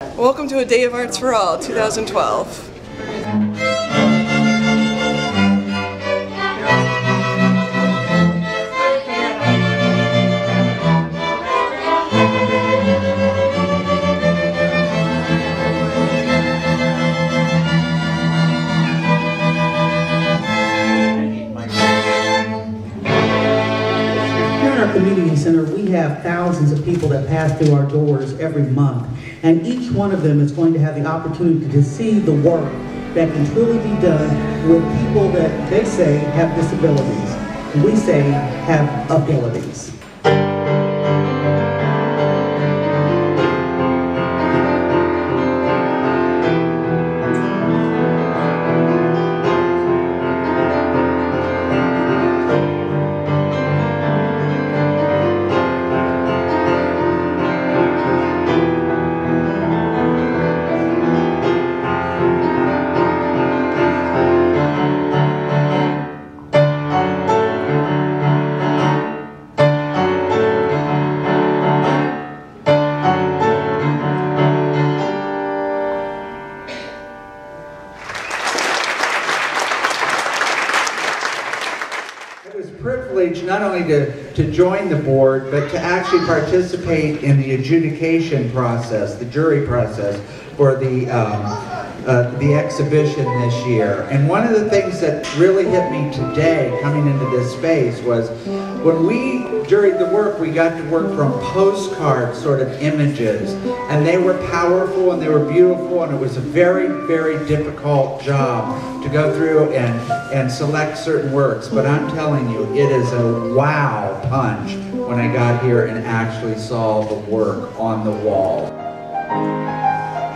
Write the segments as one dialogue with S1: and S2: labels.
S1: Welcome to A Day of Arts for All 2012.
S2: Our community center, we have thousands of people that pass through our doors every month. And each one of them is going to have the opportunity to see the work that can truly be done with people that they say have disabilities. We say have abilities.
S3: I was privileged not only to, to join the board, but to actually participate in the adjudication process, the jury process for the, um, uh, the exhibition this year. And one of the things that really hit me today coming into this space was when we, during the work, we got to work from postcard sort of images. And they were powerful and they were beautiful and it was a very, very difficult job to go through and, and select certain works. But I'm telling you, it is a wow punch when I got here and actually saw the work on the wall.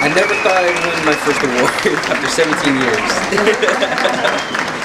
S4: I never thought I'd win my first award after 17 years.